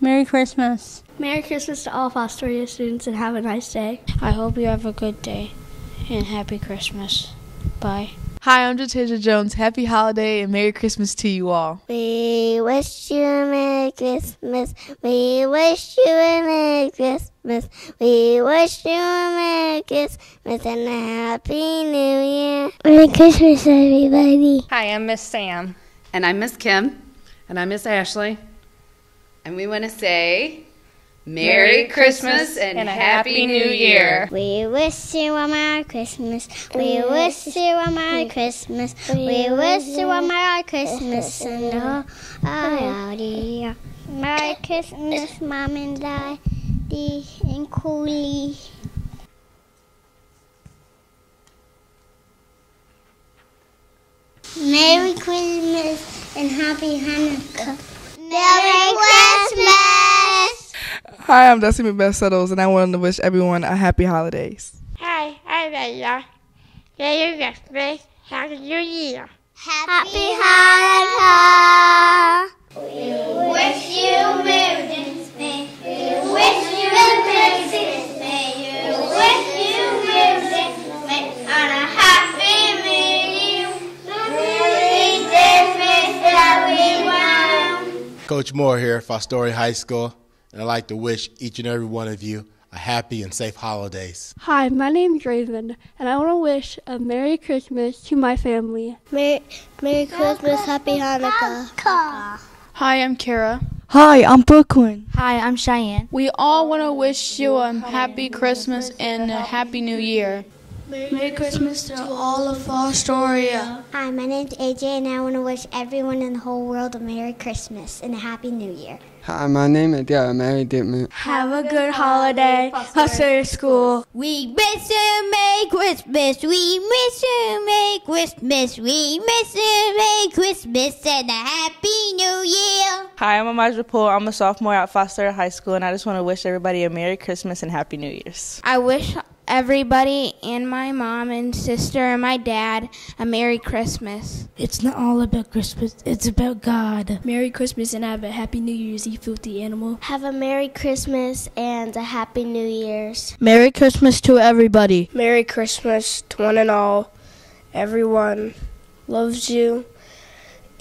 Merry Christmas. Merry Christmas to all Fostoria students and have a nice day. I hope you have a good day and happy Christmas. Bye. Hi, I'm Jatija Jones. Happy holiday and Merry Christmas to you all. We wish you a Merry Christmas. We wish you a Merry Christmas. We wish you a Merry Christmas and a Happy New Year. Merry Christmas, everybody. Hi, I'm Miss Sam. And I'm Miss Kim. And I'm Miss Ashley. And we want to say Merry Christmas and, and a Happy New Year. We wish you a Merry Christmas. We wish you a Merry Christmas. We wish you a Merry Christmas and a Happy Year. Merry Christmas, Mom and Daddy and Cooley. Merry Christmas and Happy Hanukkah. Merry Christmas! Hi, I'm Dusty McBeth Settles, and I want to wish everyone a happy holidays. Hi, I'm Leila. Merry Christmas. Happy New Year. Happy Hanukkah! Coach Moore here, Fostoria High School, and I'd like to wish each and every one of you a happy and safe holidays. Hi, my name's Raven, and I want to wish a Merry Christmas to my family. Merry, Merry Christmas, Happy Hanukkah. Hi, I'm Kara. Hi, I'm Brooklyn. Hi, I'm Cheyenne. We all want to wish you a happy Christmas and a happy New Year. Merry Christmas to all of Fostoria. Hi, my name's AJ, and I want to wish everyone in the whole world a Merry Christmas and a Happy New Year. Hi, my name is Dara Mary Dittman. Have a good holiday, Fostoria School. We wish you Merry Christmas. We wish you Merry Christmas. We wish you Merry Christmas and a Happy New Year. Hi, I'm Amaj Rapul. I'm a sophomore at Foster High School, and I just want to wish everybody a Merry Christmas and Happy New Year's. I wish everybody and my mom and sister and my dad a Merry Christmas. It's not all about Christmas, it's about God. Merry Christmas and have a Happy New Year's, you filthy animal. Have a Merry Christmas and a Happy New Year's. Merry Christmas to everybody. Merry Christmas to one and all. Everyone loves you.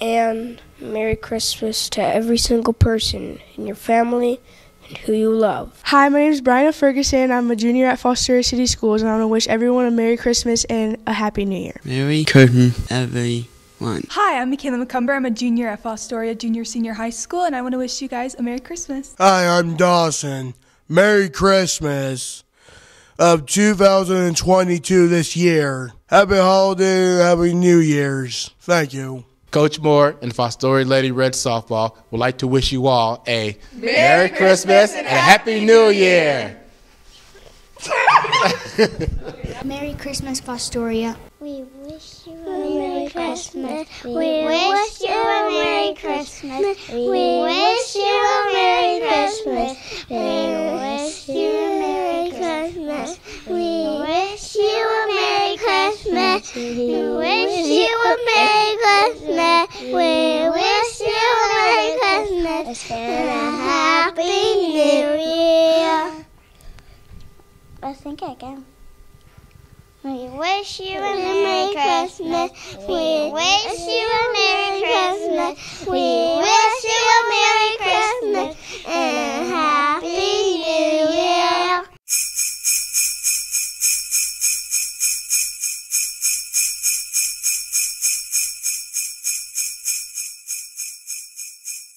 And Merry Christmas to every single person in your family and who you love. Hi, my name is Brianna Ferguson. I'm a junior at Foster City Schools, and I want to wish everyone a Merry Christmas and a Happy New Year. Merry Christmas, everyone. Hi, I'm Michaela McCumber. I'm a junior at Fostoria Junior Senior High School, and I want to wish you guys a Merry Christmas. Hi, I'm Dawson. Merry Christmas of 2022 this year. Happy holiday, happy New Year's. Thank you. Coach Moore and Fostoria Lady Red Softball would like to wish you all a Merry, Christmas and a Happy New Year. Merry Christmas, Fostoria. We wish you a Merry Christmas. We wish you a Merry Christmas. We wish you a Merry Christmas. We wish you a Merry Christmas. We wish you a Merry Christmas. We wish you a Merry Christmas. We wish you a Merry Christmas and a Happy New Year. I think I can. We wish you a Merry Christmas. We wish you a Merry Christmas. We